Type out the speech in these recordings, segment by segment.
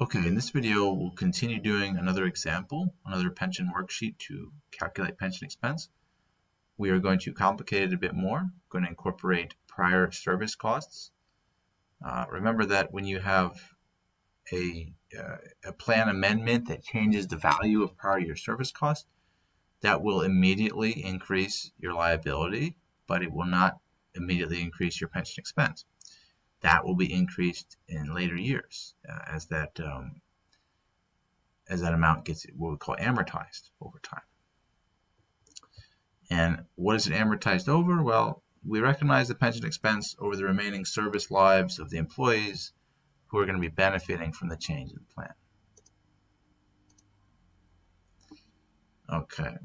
Okay, in this video, we'll continue doing another example, another pension worksheet to calculate pension expense. We are going to complicate it a bit more, going to incorporate prior service costs. Uh, remember that when you have a, uh, a plan amendment that changes the value of prior year service cost, that will immediately increase your liability, but it will not immediately increase your pension expense that will be increased in later years uh, as that um, as that amount gets what we call amortized over time. And what is it amortized over? Well, we recognize the pension expense over the remaining service lives of the employees who are going to be benefiting from the change in the plan. Okay,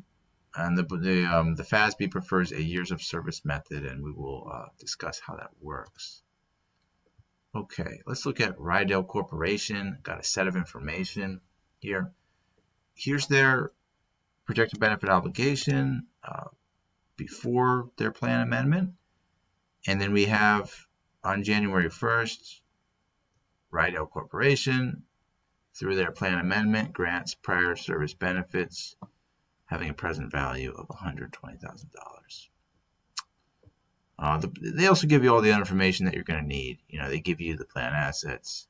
and the the, um, the FASB prefers a years of service method, and we will uh, discuss how that works. Okay, let's look at Rydell Corporation. Got a set of information here. Here's their projected benefit obligation uh, before their plan amendment. And then we have on January 1st, Rydell Corporation, through their plan amendment, grants prior service benefits having a present value of $120,000. Uh, the, they also give you all the information that you're going to need. You know, they give you the plan assets.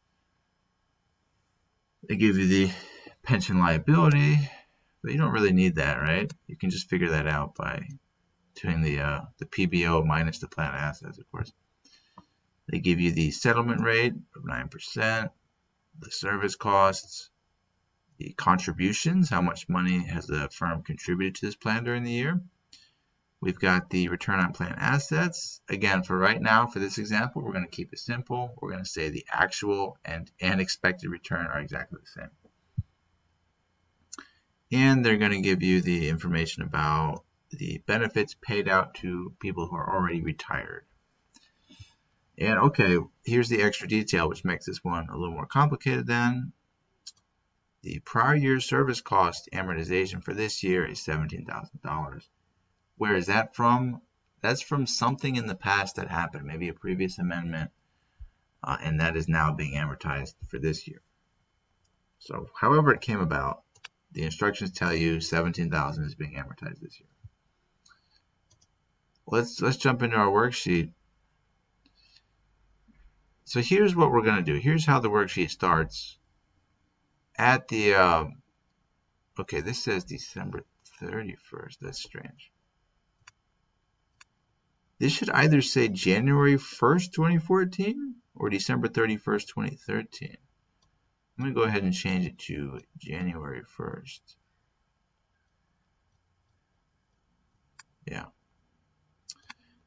They give you the pension liability, but you don't really need that, right? You can just figure that out by doing the uh, the PBO minus the plan assets, of course. They give you the settlement rate of 9%, the service costs, the contributions, how much money has the firm contributed to this plan during the year, We've got the return on plan assets. Again, for right now, for this example, we're going to keep it simple. We're going to say the actual and, and expected return are exactly the same. And they're going to give you the information about the benefits paid out to people who are already retired. And okay, here's the extra detail, which makes this one a little more complicated then. The prior year service cost amortization for this year is $17,000. Where is that from? That's from something in the past that happened, maybe a previous amendment, uh, and that is now being amortized for this year. So however it came about, the instructions tell you 17,000 is being amortized this year. Let's let's jump into our worksheet. So here's what we're going to do. Here's how the worksheet starts. At the uh, okay, this says December 31st. That's strange. This should either say January 1st, 2014 or December 31st, 2013. I'm going to go ahead and change it to January 1st. Yeah.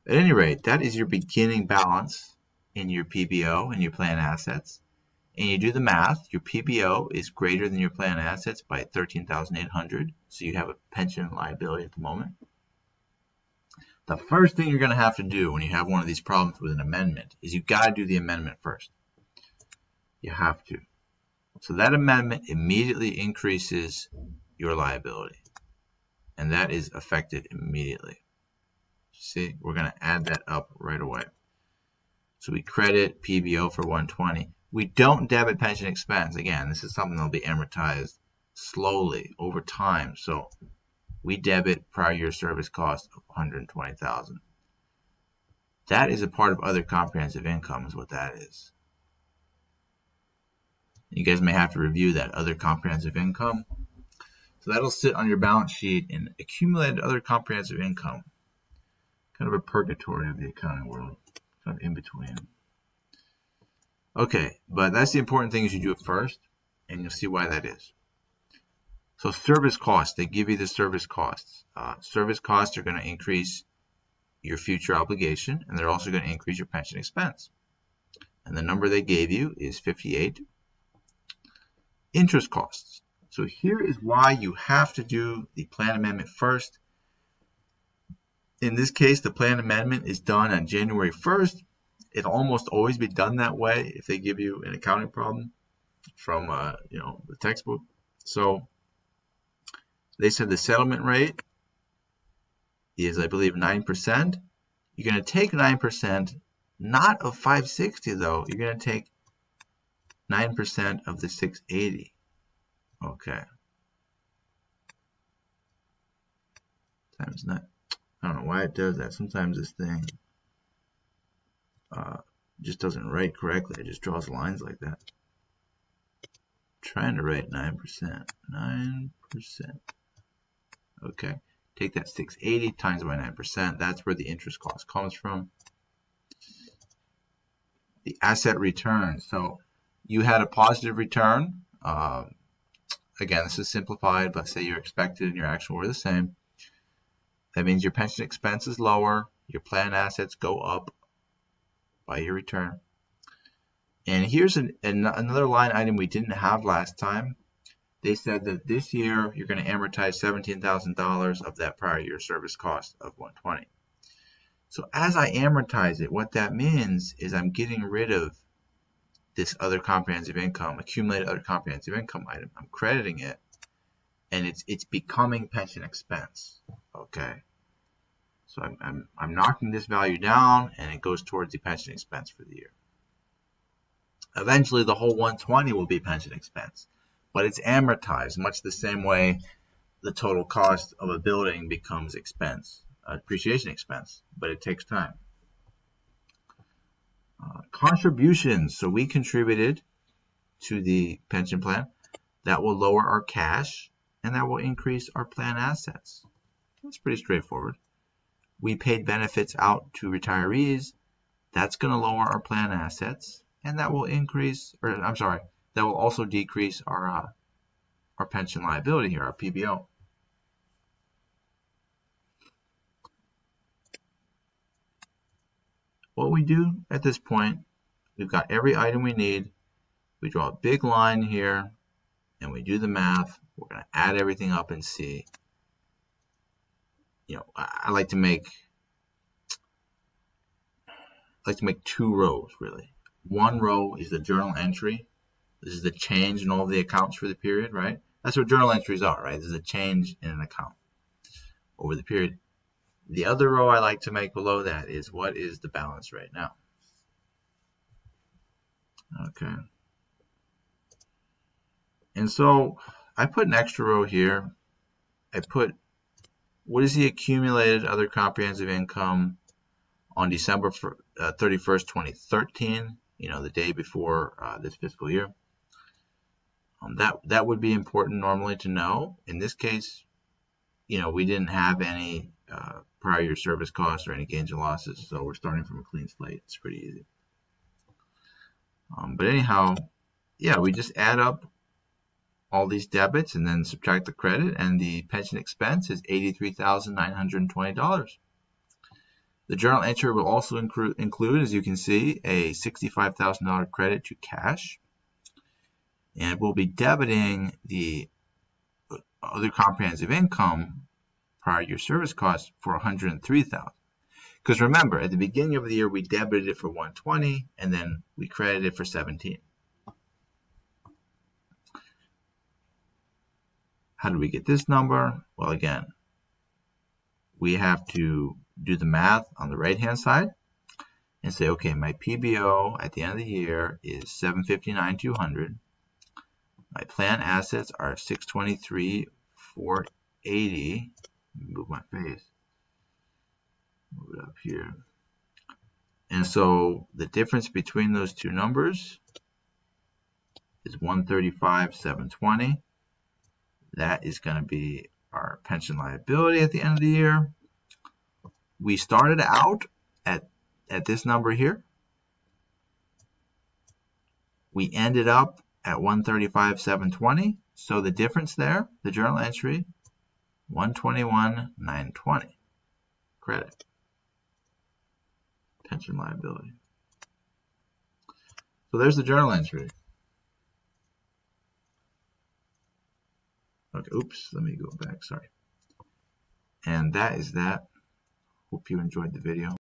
At any rate, that is your beginning balance in your PBO and your plan assets. And you do the math, your PBO is greater than your plan assets by 13,800. So you have a pension liability at the moment. The first thing you're going to have to do when you have one of these problems with an amendment is you got to do the amendment first. You have to. So that amendment immediately increases your liability. And that is affected immediately. See, we're going to add that up right away. So we credit PBO for 120. We don't debit pension expense. Again, this is something that will be amortized slowly over time. So we debit prior year service cost of 120,000. That is a part of other comprehensive income is what that is. You guys may have to review that other comprehensive income. So that'll sit on your balance sheet in accumulated other comprehensive income. Kind of a purgatory of the accounting world, kind of in between. Okay, but that's the important thing is you do first, and you'll see why that is. So service costs, they give you the service costs. Uh, service costs are going to increase your future obligation, and they're also going to increase your pension expense. And the number they gave you is 58. Interest costs. So here is why you have to do the plan amendment first. In this case, the plan amendment is done on January 1st. It'll almost always be done that way if they give you an accounting problem from uh, you know the textbook. So they said the settlement rate is, I believe, 9%. You're going to take 9%, not of 560 though. You're going to take 9% of the 680. Okay. Times nine. I don't know why it does that. Sometimes this thing uh, just doesn't write correctly. It just draws lines like that. trying to write 9%. 9%. Okay. Take that 680 times by 9%. That's where the interest cost comes from. The asset return. So you had a positive return. Uh, again, this is simplified, but say your expected and your actual were the same. That means your pension expense is lower, your plan assets go up by your return. And here's an, an, another line item we didn't have last time. They said that this year you're going to amortize $17,000 of that prior year service cost of 120. So as I amortize it, what that means is I'm getting rid of this other comprehensive income, accumulated other comprehensive income item. I'm crediting it and it's it's becoming pension expense. Okay. So I'm, I'm, I'm knocking this value down and it goes towards the pension expense for the year. Eventually the whole 120 will be pension expense, but it's amortized much the same way the total cost of a building becomes expense, uh, depreciation expense, but it takes time. Uh, contributions. So we contributed to the pension plan. That will lower our cash and that will increase our plan assets. That's pretty straightforward. We paid benefits out to retirees. That's going to lower our plan assets and that will increase, or I'm sorry, that will also decrease our, uh, our pension liability here, our PBO. what we do at this point, we've got every item we need. We draw a big line here and we do the math. We're going to add everything up and see. You know, I, like to make like to make two rows really. One row is the journal entry. This is the change in all the accounts for the period, right? That's what journal entries are, right? This is a change in an account over the period. The other row I like to make below that is what is the balance right now. Okay. And so I put an extra row here. I put what is the accumulated other comprehensive income on December 31st, uh, 2013, you know, the day before uh, this fiscal year. Um, that, that would be important normally to know. In this case, you know, we didn't have any uh, prior year service costs or any gains or losses. So we're starting from a clean slate. It's pretty easy. Um, but anyhow, yeah, we just add up all these debits and then subtract the credit and the pension expense is $83,920. The journal entry will also include, as you can see, a $65,000 credit to cash. And we'll be debiting the other comprehensive income prior year service costs for 103,000. Because remember, at the beginning of the year, we debited it for 120 and then we credited it for 17. How do we get this number? Well, again, we have to do the math on the right-hand side and say, okay, my PBO at the end of the year is 759,200. My plan assets are 623,480 move my face. Move it up here. And so the difference between those two numbers is 135, 720. That is going to be our pension liability at the end of the year. We started out at, at this number here. We ended up at 135, 720. So the difference there, the journal entry, 121 920 credit. Pension liability. So there's the journal entry. Okay oops let me go back sorry. And that is that. Hope you enjoyed the video